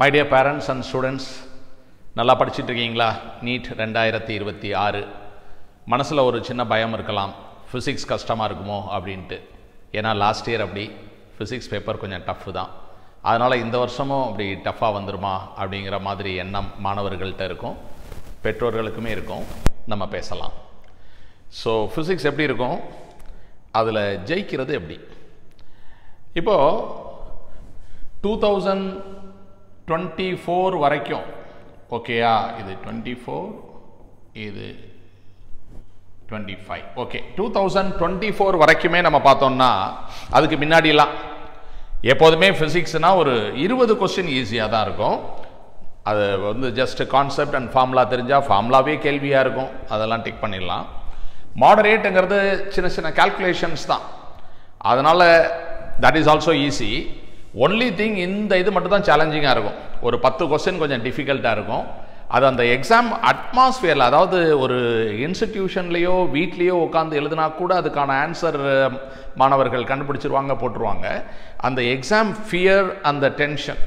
My dear parents and students நல்லா படிச்சிட்டு இருக்கீங்களா நீட் ரெண்டாயிரத்தி இருபத்தி ஆறு. மனசில் ஒரு சின்ன பயம் இருக்கலாம். ஃபிசிக்ஸ் கஷ்டமாக இருக்குமோ அப்படின்ட்டு. ஏன்னா லாஸ்ட் இயர் அப்படி ஃபிசிக்ஸ் பேப்பர் கொஞ்சம் டஃப்பு தான். அதனால் இந்த வருஷமும் அப்படி டஃப்பாக வந்துருமா அப்படிங்கிற மாதிரி எண்ணம் மாணவர்கள்ட்ட இருக்கும். பெற்றோர்களுக்குமே இருக்கும். நம்ம பேசலாம். ஸோ ஃபிசிக்ஸ் எப்படி இருக்கும்? அதில் ஜெயிக்கிறது எப்படி? இப்போது டூ தௌசண்ட் டுவெண்ட்டி ஃபோர் வரைக்கும் ஓகேயா இது டுவெண்ட்டி ஃபோர் இது twenty five okay two thousand twenty four வரைக்குமே நம்ம பார்த்தோம்னா அதுக்கு முன்னாடிலாம் எப்போதுமே ஃபிசிக்ஸ்னால் ஒரு இருபது கொஸ்டின் ஈஸியாக தான் இருக்கும். அது வந்து ஜஸ்ட் கான்செப்ட் அண்ட் ஃபார்முலா தெரிஞ்சால் ஃபார்முலாவே கேள்வியாக இருக்கும். அதெல்லாம் டிக் பண்ணிடலாம். மாடரேட்டுங்கிறது சின்ன சின்ன கால்குலேஷன்ஸ் தான். அதனால் that is also easy only thing இந்த இது மட்டும் தான் சேலஞ்சிங்காக இருக்கும். ஒரு பத்து கொஸ்டின் கொஞ்சம் டிஃபிகல்ட்டாக இருக்கும். அது அந்த எக்ஸாம் அட்மாஸ்ஃபியரில் அதாவது ஒரு இன்ஸ்டிடியூஷன்லேயோ வீட்லேயோ உட்காந்து எழுதினா கூட அதுக்கான ஆன்சர் மாணவர்கள் கண்டுபிடிச்சிருவாங்க போட்டுருவாங்க. அந்த எக்ஸாம் ஃபியர் அந்த டென்ஷன்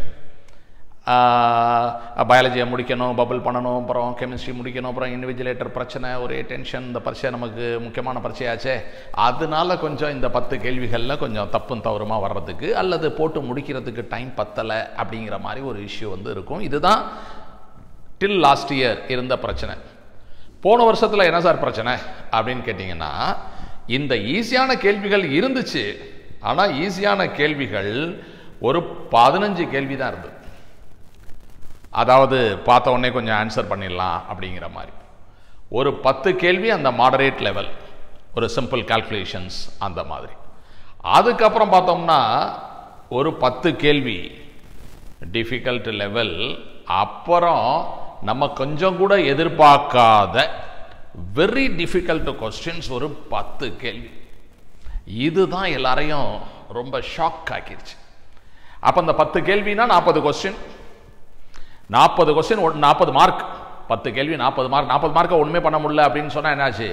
பயாலஜியை முடிக்கணும் பபுள் பண்ணணும் அப்புறம் கெமிஸ்ட்ரி முடிக்கணும் அப்புறம் இன்விஜிலேட்டர் பிரச்சனை ஒரே டென்ஷன் இந்த பரீட்சை நமக்கு முக்கியமான பரீட்சையாச்சே. அதனால கொஞ்சம் இந்த பத்து கேள்விகளில் கொஞ்சம் தப்பும் தவறுமா வர்றதுக்கு அல்லது போட்டு முடிக்கிறதுக்கு டைம் பத்தலை அப்படிங்கிற மாதிரி ஒரு இஷ்யூ வந்து இருக்கும். இதுதான் டில் லாஸ்ட் இயர் இருந்த பிரச்சனை. போன வருஷத்தில் என்ன சார் பிரச்சனை அப்படின்னு கேட்டிங்கன்னா இந்த ஈஸியான கேள்விகள் இருந்துச்சு. ஆனால் ஈஸியான கேள்விகள் ஒரு பதினஞ்சு கேள்வி தான் இருந்தது அதாவது பார்த்த உடனே கொஞ்சம் ஆன்சர் பண்ணிடலாம் அப்படிங்கிற மாதிரி. ஒரு பத்து கேள்வி அந்த மாடரேட் லெவல் ஒரு சிம்பிள் கால்குலேஷன்ஸ் அந்த மாதிரி. அதுக்கப்புறம் பார்த்தோம்னா ஒரு பத்து கேள்வி டிஃபிகல்ட் லெவல் அப்புறம் நம்ம கொஞ்சம் கூட எதிர்பார்க்காத வெரி டிஃபிகல்ட் கொஸ்டின்ஸ் ஒரு பத்து கேள்வி. இதுதான் எல்லாரையும் ரொம்ப ஷாக் ஆக்கிடுச்சு அப்போ அந்த பத்து கேள்வினா நாற்பது கொஸ்டின் நாற்பது கொஸ்டின் நாற்பது மார்க் பத்து கேள்வி நாற்பது மார்க் நாற்பது மார்க்கை ஒன்றுமே பண்ண முடியல அப்படின்னு சொன்னால் என்னாச்சு?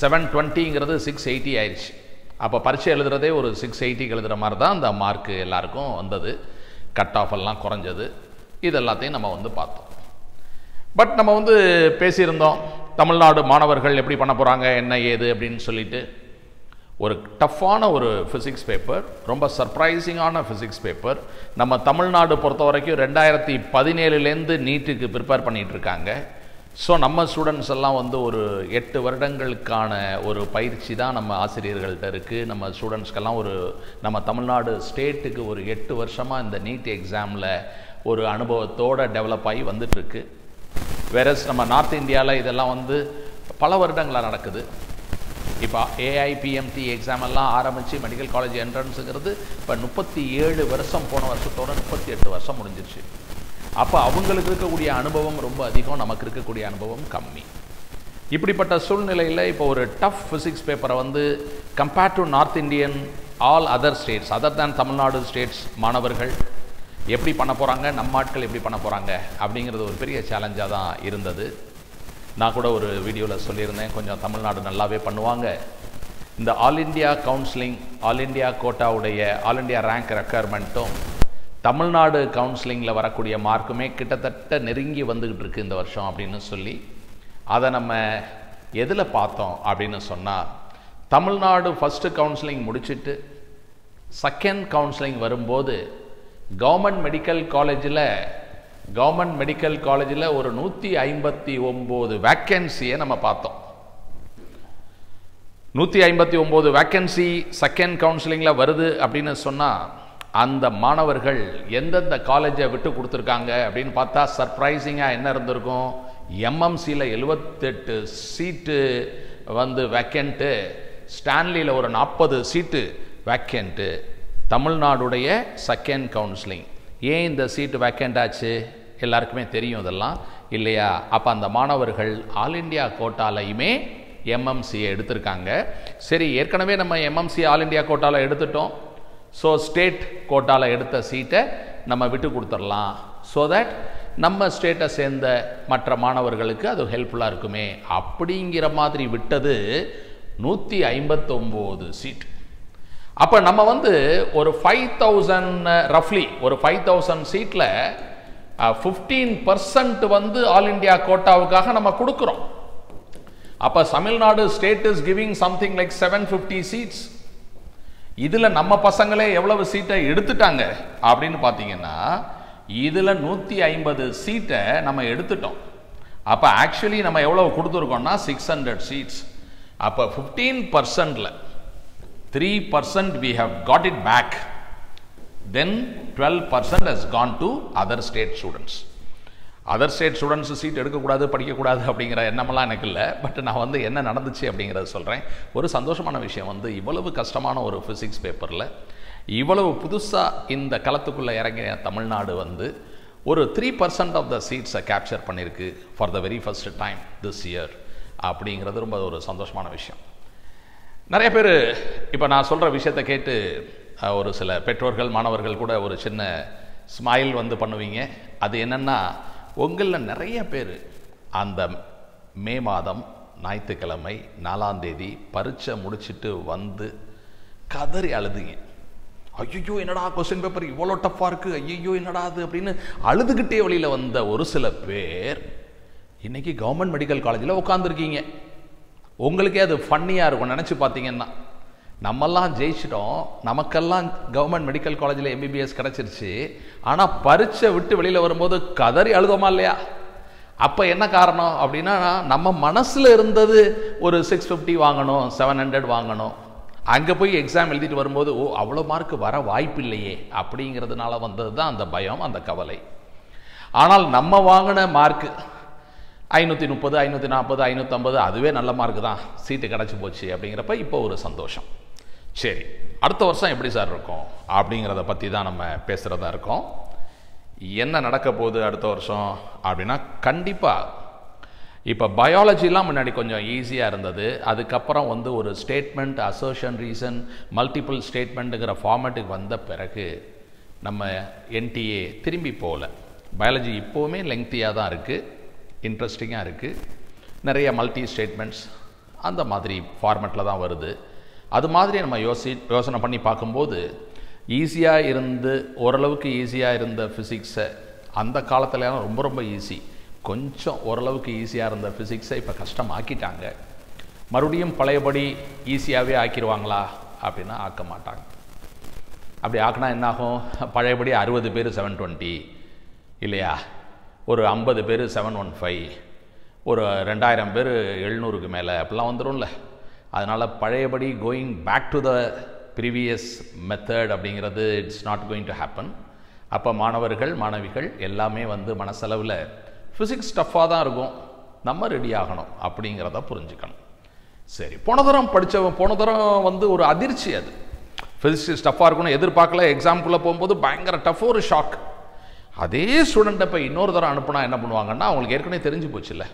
செவன் டுவெண்ட்டிங்கிறது சிக்ஸ் எயிட்டி ஆயிடுச்சு அப்போ பரீட்சை எழுதுறதே ஒரு சிக்ஸ் எயிட்டிக்கு எழுதுகிற மாதிரி தான் அந்த மார்க்கு எல்லாருக்கும் வந்தது. கட் ஆஃப் எல்லாம் குறைஞ்சது. இது எல்லாத்தையும் நம்ம வந்து பார்த்தோம். பட் நம்ம வந்து பேசியிருந்தோம். தமிழ்நாடு மாணவர்கள் எப்படி பண்ண போகிறாங்க என்ன ஏது அப்படின்னு சொல்லிட்டு. ஒரு டஃப்பான ஒரு ஃபிசிக்ஸ் பேப்பர் ரொம்ப சர்ப்ரைசிங்கான ஃபிசிக்ஸ் பேப்பர் நம்ம தமிழ்நாடு பொறுத்த வரைக்கும் ரெண்டாயிரத்தி பதினேழுலேருந்து நீட்டுக்கு ப்ரிப்பேர் பண்ணிகிட்டு இருக்காங்க ஸோ நம்ம ஸ்டூடெண்ட்ஸ் எல்லாம் வந்து ஒரு எட்டு வருடங்களுக்கான ஒரு பயிற்சி தான் நம்ம ஆசிரியர்கள்ட்ட இருக்குது நம்ம ஸ்டூடெண்ட்ஸ்க்கெல்லாம் ஒரு நம்ம தமிழ்நாடு ஸ்டேட்டுக்கு ஒரு எட்டு வருஷமாக இந்த நீட் எக்ஸாமில் ஒரு அனுபவத்தோடு டெவலப் ஆகி வந்துட்டுருக்கு. வேறஸ் நம்ம நார்த் இந்தியாவில் இதெல்லாம் வந்து பல வருடங்களாக நடக்குது. இப்போ ஏஐபிஎம்டி எக்ஸாம் எல்லாம் ஆரம்பித்து மெடிக்கல் காலேஜ் என்ட்ரன்ஸுங்கிறது இப்போ முப்பத்தி ஏழு வருஷம் போன வருஷத்தோட முப்பத்தி எட்டு வருஷம் முடிஞ்சிருச்சு. அப்போ அவங்களுக்கு இருக்கக்கூடிய அனுபவம் ரொம்ப அதிகம் நமக்கு இருக்கக்கூடிய அனுபவம் கம்மி. இப்படிப்பட்ட சூழ்நிலையில் இப்போ ஒரு டஃப் ஃபிசிக்ஸ் பேப்பரை வந்து compared to North Indian all other states other than Tamil Nadu states மாணவர்கள் எப்படி பண்ண போகிறாங்க நம்ம ஆட்கள் எப்படி பண்ண போகிறாங்க அப்படிங்கிறது ஒரு பெரிய சேலஞ்சாக தான் இருந்தது. நான் கூட ஒரு வீடியோவில் சொல்லியிருந்தேன் கொஞ்சம் தமிழ்நாடு நல்லாவே பண்ணுவாங்க. இந்த all India counselling all India கோட்டாவுடைய all India rank ரெக்குயர்மெண்ட்டும் தமிழ்நாடு கவுன்சிலிங்கில் வரக்கூடிய மார்க்குமே கிட்டத்தட்ட நெருங்கி வந்துக்கிட்டு இருக்கு இந்த வருஷம் அப்படின்னு சொல்லி அதை நம்ம எதில் பார்த்தோம் அப்படின்னு சொன்னால் தமிழ்நாடு ஃபஸ்ட்டு கவுன்சிலிங் முடிச்சுட்டு செகண்ட் கவுன்சிலிங் வரும்போது கவர்மெண்ட் மெடிக்கல் காலேஜில் கவர்மெண்ட் மெடிக்கல் காலேஜில் ஒரு நூற்றி ஐம்பத்தி ஒம்பது வேக்கன்சியை நம்ம பார்த்தோம். நூற்றி ஐம்பத்தி ஒம்பது வேக்கன்சி செகண்ட் கவுன்சிலிங்கில் வருது அப்படின்னு சொன்னால் அந்த மாணவர்கள் எந்தெந்த காலேஜை விட்டு கொடுத்துருக்காங்க அப்படின்னு பார்த்தா சர்ப்ரைசிங்காக என்ன இருந்திருக்கும்? எம்எம்சியில் எழுபத்தெட்டு சீட்டு வந்து வேக்கண்ட்டு ஸ்டான்லியில் ஒரு நாற்பது சீட்டு வேக்கண்ட்டு தமிழ்நாடுடைய செகண்ட் கவுன்சிலிங் ஏன் இந்த சீட்டு வேக்கண்ட் ஆச்சு? எல்லாருக்குமே தெரியும் இதெல்லாம். இல்லையா? அப்போ அந்த மாணவர்கள் ஆல் இண்டியா கோட்டாலையுமே எம்எம்சியை எடுத்திருக்காங்க. சரி ஏற்கனவே நம்ம எம்எம்சி ஆல் இண்டியா கோட்டாவில் எடுத்துட்டோம். ஸோ ஸ்டேட் கோட்டாவில் எடுத்த சீட்டை நம்ம விட்டு கொடுத்துடலாம். ஸோ தட் நம்ம ஸ்டேட்டை சேர்ந்த மற்ற மாணவர்களுக்கு அது ஹெல்ப்ஃபுல்லாக இருக்குமே. அப்படிங்கிற மாதிரி விட்டது நூற்றி ஐம்பத்தொம்போது சீட் அப்போ நம்ம வந்து ஒரு ஃபைவ் தௌசண்ட் ரஃப்லி ஒரு ஃபைவ் தௌசண்ட் சீட்டில் ஃபிஃப்டீன் பர்சன்ட் வந்து ஆல் இந்தியா கோட்டாவுக்காக நம்ம கொடுக்குறோம். அப்போ Tamil Nadu state is giving something like seven fifty seats இதில் நம்ம பசங்களே எவ்வளவு சீட்டை எடுத்துட்டாங்க அப்படின்னு பார்த்தீங்கன்னா இதில் நூற்றி ஐம்பது சீட்டை நம்ம எடுத்துட்டோம். அப்போ ஆக்சுவலி நம்ம எவ்வளோ கொடுத்துருக்கோம்னா சிக்ஸ் ஹண்ட்ரட் சீட்ஸ் அப்போ fifteen பர்சன்டில் three percent we have got it back then twelve percent has gone to other state students other state students seat எடுக்கக்கூடாது படிக்கக்கூடாது அப்படிங்கிற எண்ணமெல்லாம் எனக்கு இல்லை. பட் நான் வந்து என்ன நடந்துச்சு அப்படிங்கிறத சொல்கிறேன் ஒரு சந்தோஷமான விஷயம் வந்து இவ்வளவு கஷ்டமான ஒரு ஃபிசிக்ஸ் பேப்பரில் இவ்வளவு புதுசாக இந்த களத்துக்குள்ளே இறங்கின தமிழ்நாடு வந்து ஒரு த்ரீ பர்சன்ட் ஆஃப் த சீட்ஸை கேப்சர் பண்ணியிருக்கு for the very first time this year அப்படிங்கிறது ரொம்ப ஒரு சந்தோஷமான விஷயம். நிறைய பேர் இப்போ நான் சொல்கிற விஷயத்தை கேட்டு ஒரு சில பெற்றோர்கள் மாணவர்கள் கூட ஒரு சின்ன ஸ்மைல் வந்து பண்ணுவீங்க. அது என்னென்னா உங்களில் நிறைய பேர் அந்த மே மாதம் ஞாயிற்றுக்கிழமை நாலாம் தேதி பரீட்சை முடிச்சிட்டு வந்து கதறி அழுதுங்க. ஐயோ என்னடா கொஸ்டின் பேப்பர் இவ்வளோ டஃப்பாக இருக்குது ஐயோ என்னடா அது அப்படின்னு அழுதுகிட்டே வழியில் வந்த ஒரு சில பேர் இன்னைக்கு கவர்மெண்ட் மெடிக்கல் காலேஜில் உட்காந்துருக்கீங்க உங்களுக்கே அது ஃபன்னியாக இருக்கும் நினச்சி பார்த்தீங்கன்னா நம்மெல்லாம் ஜெயிச்சிட்டோம். நமக்கெல்லாம் கவர்மெண்ட் மெடிக்கல் காலேஜில் எம்பிபிஎஸ் கிடச்சிருச்சு. ஆனால் பரீட்சை விட்டு வெளியில் வரும்போது கதறி அழுதோமா இல்லையா? அப்போ என்ன காரணம் அப்படின்னா நம்ம மனசில் இருந்தது ஒரு சிக்ஸ் ஃபிஃப்டி வாங்கணும் செவன் ஹண்ட்ரட் வாங்கணும். அங்கே போய் எக்ஸாம் எழுதிட்டு வரும்போது ஓ அவ்வளோ மார்க் வர வாய்ப்பு இல்லையே. அப்படிங்கிறதுனால வந்தது தான் அந்த பயம் அந்த கவலை. ஆனால் நம்ம வாங்கின மார்க்கு ஐநூற்றி முப்பது ஐநூற்றி நாற்பது ஐநூற்றம்பது அதுவே நல்ல மார்க் தான். சீட்டு கிடச்சி போச்சு அப்படிங்கிறப்ப இப்போ ஒரு சந்தோஷம். சரி அடுத்த வருஷம் எப்படி சார் இருக்கும்? அப்படிங்கிறத பற்றி தான் நம்ம பேசுகிறதா இருக்கோம். என்ன நடக்க போகுது அடுத்த வருஷம்? அப்படின்னா கண்டிப்பாக இப்போ பயாலஜிலாம் முன்னாடி கொஞ்சம் ஈஸியாக இருந்தது. அதுக்கப்புறம் வந்து ஒரு ஸ்டேட்மெண்ட் அசோஷன் ரீசன் மல்டிபிள் ஸ்டேட்மெண்ட்டுங்கிற ஃபார்மேட்டுக்கு வந்த பிறகு நம்ம என்டிஏ திரும்பி போகல. பயாலஜி இப்போவுமே லெங்க்த்தியாக தான் இருக்குது இன்ட்ரெஸ்டிங்காக இருக்குது நிறைய மல்டி ஸ்டேட்மெண்ட்ஸ் அந்த மாதிரி ஃபார்மேட்டில் தான் வருது. அது மாதிரி நம்ம யோசி யோசனை பண்ணி பார்க்கும்போது ஈஸியாக இருந்து ஓரளவுக்கு ஈஸியாக இருந்த ஃபிசிக்ஸை அந்த காலத்துலலாம் ரொம்ப ரொம்ப ஈஸி. கொஞ்சம் ஓரளவுக்கு ஈஸியாக இருந்த ஃபிசிக்ஸை இப்போ கஷ்டமாக்கிட்டாங்க. மறுபடியும் பழையபடி ஈஸியாகவே ஆக்கிடுவாங்களா அப்படின்னா ஆக்க மாட்டாங்க. அப்படி ஆக்கினா என்னாகும்? பழையபடி அறுபது பேர் செவன் டுவெண்ட்டி இல்லையா? ஒரு ஐம்பது பேர் செவன் ஒன் ஃபைவ் ஒரு ரெண்டாயிரம் பேர் எழுநூறுக்கு மேலே அப்படிலாம் வந்துடும்ல அதனால் பழையபடி going back to the previous method அப்படிங்கிறது it's not going to happen அப்போ மாணவர்கள் மாணவிகள் எல்லாமே வந்து மனசளவில் ஃபிசிக்ஸ் டஃப்பாக தான் இருக்கும். நம்ம ரெடி ஆகணும் அப்படிங்கிறத புரிஞ்சுக்கணும். சரி போன தரம் படித்தவன் போன தரம் வந்து ஒரு அதிர்ச்சி அது. ஃபிசிக்ஸ் டஃப்பாக இருக்கணும் எதிர்பார்க்கல. எக்ஸாம்குள்ளே போகும்போது பயங்கர டஃப் ஒரு ஷாக் அதே ஸ்டூடெண்ட்டை இப்போ இன்னொரு தரம் அனுப்புனா என்ன பண்ணுவாங்கன்னா அவங்களுக்கு ஏற்கனவே தெரிஞ்சு போச்சுல்ல.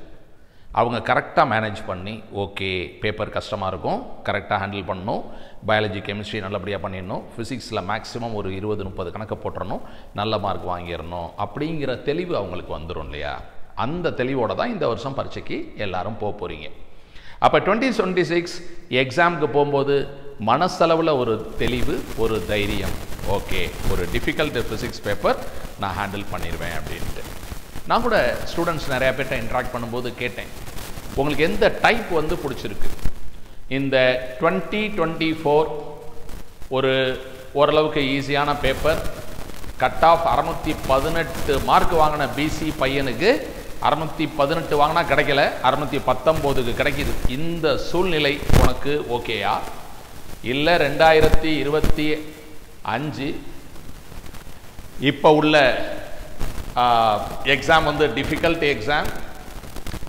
அவங்க கரெக்டாக மேனேஜ் பண்ணி ஓகே பேப்பர் கஷ்டமாக இருக்கும் கரெக்டாக ஹேண்டில் பண்ணணும் பயாலஜி கெமிஸ்ட்ரி நல்லபடியாக பண்ணிடணும் ஃபிசிக்ஸில் மேக்ஸிமம் ஒரு இருபது முப்பது கணக்கு போட்டுறணும் நல்ல மார்க் வாங்கிடணும் அப்படிங்கிற தெளிவு அவங்களுக்கு வந்துடும் இல்லையா? அந்த தெளிவோடு தான் இந்த வருஷம் பரீட்சைக்கு எல்லாரும் போக போகிறீங்க அப்போ டுவெண்ட்டி டுவெண்ட்டி சிக்ஸ் எக்ஸாமுக்கு போகும்போது மனசளவில் ஒரு தெளிவு ஒரு தைரியம் ஓகே ஒரு டிஃபிகல்ட் ஃபிசிக்ஸ் பேப்பர் நான் ஹேண்டில் பண்ணிடுவேன் அப்படின்ட்டு. நான் கூட ஸ்டூடெண்ட்ஸ் நிறையா பேர்கிட்ட இன்ட்ராக்ட் பண்ணும்போது கேட்டேன். உங்களுக்கு எந்த டைப் வந்து பிடிச்சிருக்கு? இந்த டுவெண்ட்டி டுவெண்ட்டி ஃபோர் ஒரு ஓரளவுக்கு ஈஸியான பேப்பர் கட் ஆஃப் அறநூற்றி பதினெட்டு மார்க் வாங்கின பிசி பையனுக்கு அறநூற்றி பதினெட்டு வாங்கினா கிடைக்கல அறநூற்றி பத்தொம்போதுக்கு கிடைக்கிது. இந்த சூழ்நிலை உனக்கு ஓகேயா? இல்லை ரெண்டாயிரத்தி இருபத்தி அஞ்சு இப்போ உள்ள எக்ஸாம் வந்து difficult exam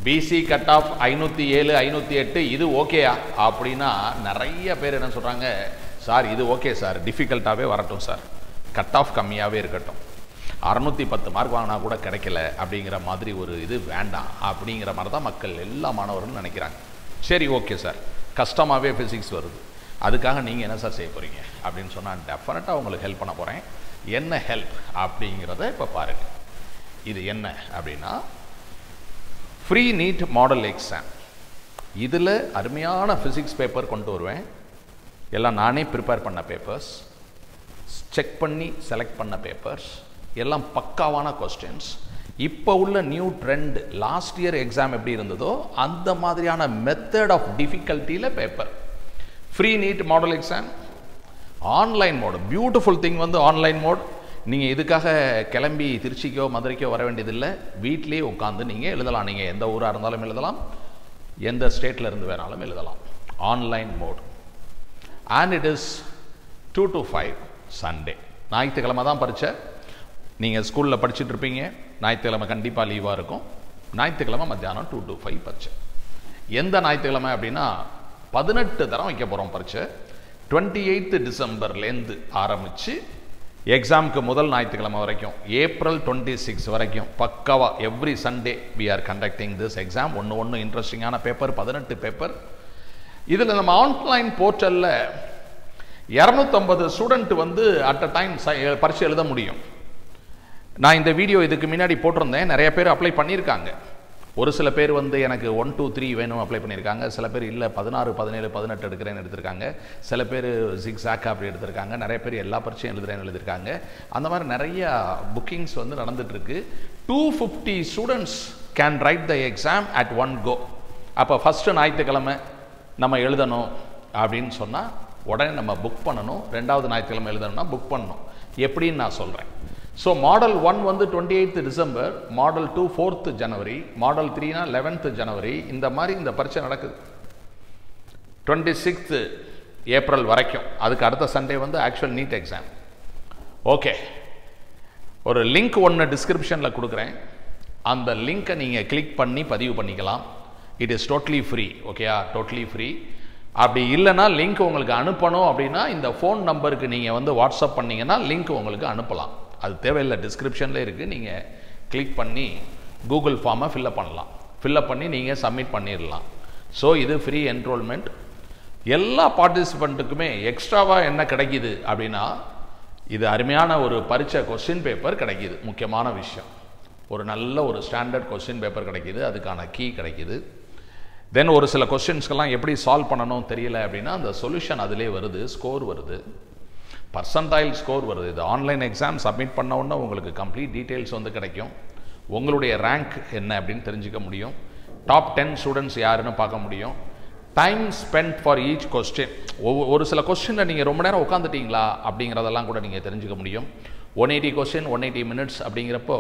BC cut off ஐநூற்றி ஏழு ஐநூற்றி எட்டு இது ஓகேயா அப்படின்னா நிறைய பேர் என்ன சொல்கிறாங்க சார் இது ஓகே சார். டிஃபிகல்ட்டாகவே வரட்டும் சார். கட் ஆஃப் கம்மியாகவே இருக்கட்டும். அறநூற்றி பத்து மார்க் வாங்கினா கூட கிடைக்கல. அப்படிங்கிற மாதிரி ஒரு இது வேண்டாம். அப்படிங்கிற மாதிரி தான் மக்கள் எல்லா மாணவர்களும் நினைக்கிறாங்க. சரி ஓகே சார். கஷ்டமாகவே ஃபிசிக்ஸ் வருது. அதுக்காக நீங்கள் என்ன சார் செய்ய போகிறீங்க அப்படின்னு சொன்னால் டெஃபினட்டாக உங்களுக்கு ஹெல்ப் பண்ண போகிறேன் என்ன ஹெல்ப் அப்படிங்கிறத இப்போ பாருங்கள் இது என்ன அப்படின்னா ஃப்ரீ நீட் மாடல் எக்ஸாம் இதில் அருமையான ஃபிசிக்ஸ் பேப்பர் கொண்டு வருவேன். எல்லாம் நானே ப்ரிப்பேர் பண்ண பேப்பர்ஸ் செக் பண்ணி செலக்ட் பண்ண பேப்பர்ஸ் எல்லாம் பக்காவான கொஸ்டின்ஸ் இப்போ உள்ள new trend last year exam எப்படி இருந்ததோ அந்த மாதிரியான method of டிஃபிகல்ட்டியில் paper free NEET model exam online mode beautiful thing வந்து ஆன்லைன் மோட் நீங்கள் இதுக்காக கிளம்பி திருச்சிக்கோ மதுரைக்கோ வர வேண்டியதில்லை. வீட்லேயே உட்காந்து நீங்கள் எழுதலாம். நீங்கள் எந்த ஊராக இருந்தாலும் எழுதலாம். எந்த ஸ்டேட்டில் இருந்து வேணாலும் எழுதலாம். Online mode and it is two to five Sunday ஞாயிற்றுக்கிழமை தான் பரீட்சை. நீங்கள் ஸ்கூலில் படிச்சுட்டு இருப்பீங்க. ஞாயிற்றுக்கிழமை கண்டிப்பாக லீவாக இருக்கும். ஞாயிற்றுக்கிழமை மத்தியானம் டூ டு ஃபைவ் பரீட்சை. எந்த ஞாயிற்றுக்கிழமை அப்படின்னா பதினெட்டு தரம் வைக்க போகிறோம் பரீட்சை. டுவெண்ட்டி எயித்து டிசம்பர்லேருந்து ஆரம்பித்து எக்ஸாமுக்கு முதல் ஞாயிற்றுக்கிழமை வரைக்கும் ஏப்ரல் டுவெண்ட்டி சிக்ஸ் வரைக்கும் பக்காவாக every Sunday we are conducting this exam ஒன்று ஒன்று இன்ட்ரெஸ்டிங்கான பேப்பர் பதினெட்டு பேப்பர் இதில் நம்ம ஆன்லைன் போர்ட்டலில் இரநூத்தம்பது ஸ்டூடெண்ட் வந்து அட் அ டைம் பரீட்சை எழுத முடியும். நான் இந்த வீடியோ இதுக்கு முன்னாடி போட்டிருந்தேன். நிறைய பேர் அப்ளை பண்ணியிருக்காங்க. ஒரு சில பேர் வந்து எனக்கு ஒன் டூ த்ரீ வேணும் அப்ளை பண்ணியிருக்காங்க. சில பேர் இல்லை பதினாறு பதினேழு பதினெட்டு எடுக்கிறேன்னு எடுத்திருக்காங்க. சில பேர் சிக்ஸ் ஜாக் அப்படி எடுத்திருக்காங்க. நிறைய பேர் எல்லா பரீட்சையும் எழுதுறேன்னு எழுதியிருக்காங்க. அந்த மாதிரி நிறைய புக்கிங்ஸ் வந்து நடந்துகிட்ருக்கு two fifty students can write the exam at one go அப்போ ஃபஸ்ட்டு ஞாயிற்றுக்கிழமை நம்ம எழுதணும் அப்படின்னு சொன்னால் உடனே நம்ம புக் பண்ணணும். ரெண்டாவது ஞாயிற்றுக்கிழமை எழுதணும்னா புக் பண்ணணும். எப்படின்னு நான் சொல்கிறேன் ஸோ மாடல் ஒன் வந்து twenty eighth December model two fourth January model த்ரீனா லெவன்த்து ஜனவரி இந்த மாதிரி இந்த பரீட்சை நடக்குது. டுவெண்ட்டி சிக்ஸ்த்து ஏப்ரல் வரைக்கும். அதுக்கு அடுத்த சண்டே வந்து ஆக்சுவல் நீட் எக்ஸாம் ஓகே ஒரு லிங்க் ஒன்று டிஸ்கிரிப்ஷனில் கொடுக்குறேன். அந்த லிங்க்கை நீங்கள் கிளிக் பண்ணி பதிவு பண்ணிக்கலாம். இட் இஸ் டோட்லி ஃப்ரீ ஓகேயா டோட்லி ஃப்ரீ அப்படி இல்லைன்னா லிங்க் உங்களுக்கு அனுப்பணும் அப்படின்னா இந்த ஃபோன் நம்பருக்கு நீங்கள் வந்து வாட்ஸ்அப் பண்ணிங்கன்னா லிங்க் உங்களுக்கு அனுப்பலாம். அது தேவையில்லை. டிஸ்கிரிப்ஷனில் இருக்குது நீங்கள் கிளிக் பண்ணி கூகுள் ஃபார்மை ஃபில்லப் பண்ணலாம். ஃபில்லப் பண்ணி நீங்கள் சப்மிட் பண்ணிடலாம் ஸோ இது ஃப்ரீ என்ரோல்மெண்ட் எல்லா பார்ட்டிசிபெண்ட்டுக்குமே எக்ஸ்ட்ராவாக என்ன கிடைக்கிது அப்படின்னா இது அருமையான ஒரு பரீட்சை கொஸ்டின் பேப்பர் கிடைக்கிது. முக்கியமான விஷயம். ஒரு நல்ல ஒரு ஸ்டாண்டர்ட் கொஸ்டின் பேப்பர் கிடைக்கிது. அதுக்கான கீ கிடைக்கிது. தென் ஒரு சில கொஸ்டின்ஸ்க்கெல்லாம் எப்படி சால்வ் பண்ணணும் தெரியல அப்படின்னா அந்த சொல்யூஷன் அதிலே வருது ஸ்கோர் வருது. பர்சன்டைல் ஸ்கோர் வருது. இது ஆன்லைன் எக்ஸாம் சப்மிட் பண்ண உடனே உங்களுக்கு கம்ப்ளீட் டீட்டெயில்ஸ் வந்து கிடைக்கும். உங்களுடைய ரேங்க் என்ன அப்படின்னு தெரிஞ்சுக்க முடியும். டாப் டென் ஸ்டூடெண்ட்ஸ் யாருன்னு பார்க்க முடியும். Time spend for each question ஒவ்வொரு ஒரு சில கொஸ்டினில் நீங்கள் ரொம்ப நேரம் உட்காந்துட்டீங்களா அப்படிங்கிறதெல்லாம் கூட நீங்கள் தெரிஞ்சுக்க முடியும். One eighty question one eighty minutes அப்படிங்கிறப்போ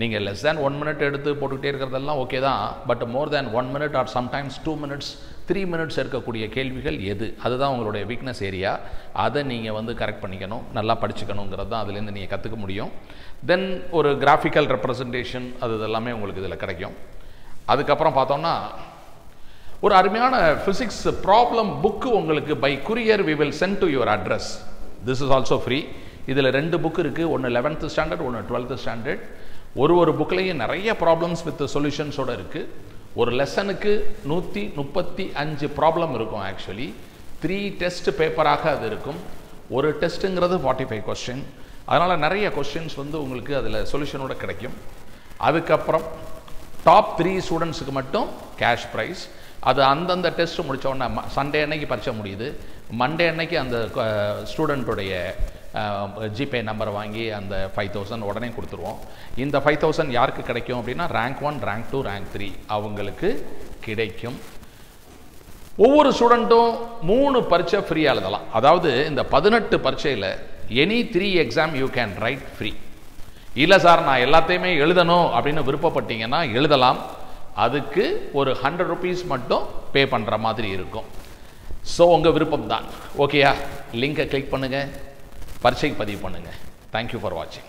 நீங்கள் லெஸ் தேன் ஒன் மினிட் எடுத்து போட்டுக்கிட்டே இருக்கிறதெல்லாம் ஓகே தான். But more than one minute or sometimes two minutes three minutes இருக்கக்கூடிய கேள்விகள் எது? அதுதான் உங்களுடைய வீக்னஸ் ஏரியா அதை நீங்கள் வந்து கரெக்ட் பண்ணிக்கணும். நல்லா படிச்சுக்கணுங்கிறது தான் அதுலேருந்து நீங்கள் கற்றுக்க முடியும். தென் ஒரு கிராஃபிக்கல் ரெப்ரசன்டேஷன் அது இதெல்லாமே உங்களுக்கு இதில் கிடைக்கும். அதுக்கப்புறம் பார்த்தோம்னா ஒரு அருமையான ஃபிசிக்ஸ் ப்ராப்ளம் புக்கு உங்களுக்கு by courier we will send to your address this is also free இதில் ரெண்டு புக் இருக்குது ஒன்று லெவன்த்து ஸ்டாண்டர்ட் ஒன்று டுவெல்த்து ஸ்டாண்டர்ட் ஒரு ஒரு புக்லேயும் நிறைய ப்ராப்ளம்ஸ் வித் சொல்யூஷன்ஸோடு இருக்குது ஒரு லெசனுக்கு நூற்றி முப்பத்தி அஞ்சு ப்ராப்ளம் இருக்கும் ஆக்சுவலி த்ரீ டெஸ்ட் பேப்பராக அது இருக்கும். ஒரு டெஸ்ட்டுங்கிறது ஃபார்ட்டி ஃபைவ் கொஸ்டின் அதனால் நிறைய கொஸ்டின்ஸ் வந்து உங்களுக்கு அதில் சொல்யூஷனோட கிடைக்கும். அதுக்கப்புறம் டாப் த்ரீ ஸ்டூடெண்ட்ஸுக்கு மட்டும் கேஷ் ப்ரைஸ் அது அந்தந்த டெஸ்ட் முடித்த உடனே சண்டே அன்னைக்கு பரிச்சை முடியுது. மண்டே அன்னைக்கு அந்த uh, ஸ்டூடெண்ட்டுடைய ஜிபே நம்பரை வாங்கி அந்த ஃபைவ் தௌசண்ட் உடனே கொடுத்துருவோம். இந்த ஃபைவ் தௌசண்ட் யாருக்கு கிடைக்கும் அப்படின்னா rank one rank two rank three அவங்களுக்கு கிடைக்கும். ஒவ்வொரு ஸ்டூடெண்ட்டும் மூணு பரீட்சை ஃப்ரீயாக எழுதலாம். அதாவது இந்த பதினெட்டு பரீட்சையில் any three exam you can write free இல்லை சார் நான் எல்லாத்தையுமே எழுதணும் அப்படின்னு விருப்பப்பட்டீங்கன்னா எழுதலாம். அதுக்கு ஒரு ஹண்ட்ரட் ருபீஸ் மட்டும் பே பண்ணுற மாதிரி இருக்கும். ஸோ உங்கள் விருப்பம் தான் ஓகேயா லிங்கை கிளிக் பண்ணுங்கள் பரீட்சைக்கு பதிவு பண்ணுங்கள் தேங்க்யூ ஃபார் வாட்சிங்